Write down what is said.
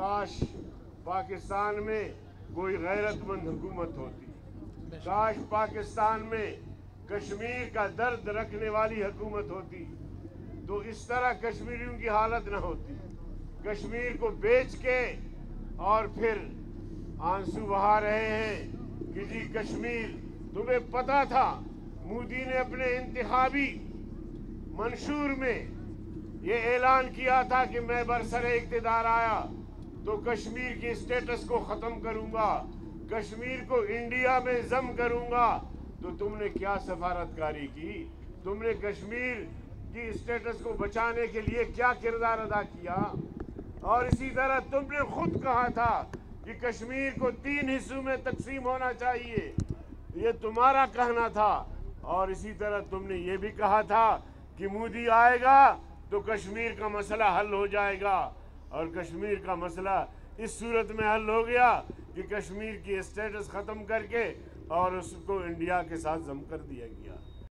کاش پاکستان میں کوئی غیرت مند حکومت ہوتی۔ کاش پاکستان میں کشمیر کا درد رکھنے والی حکومت ہوتی۔ تو اس طرح کشمیریوں کی حالت نہ ہوتی۔ کشمیر کو بیچ کے اور پھر آنسو بہا رہے ہیں کہ جی کشمیر تمہیں پتا تھا مودی نے اپنے انتخابی منشور میں یہ اعلان کیا تھا کہ میں برسر اقتدار آیا۔ تو کشمیر کی اسٹیٹس کو ختم کروں گا کشمیر کو انڈیا میں ضم کروں گا تو تم نے کیا سفارت کاری کی؟ تم نے کشمیر کی اسٹیٹس کو بچانے کے لیے کیا کردار ادا کیا؟ اور اسی طرح تم نے خود کہا تھا کہ کشمیر کو تین حصوں میں تقسیم ہونا چاہیے۔ یہ تمہارا کہنا تھا۔ اور اسی طرح تم نے یہ بھی کہا تھا کہ مودی آئے گا تو کشمیر کا مسئلہ حل ہو جائے گا۔ اور کشمیر کا مسئلہ اس صورت میں حل ہو گیا کہ کشمیر کی اسٹیٹس ختم کر کے اور اس کو انڈیا کے ساتھ ضم کر دیا گیا۔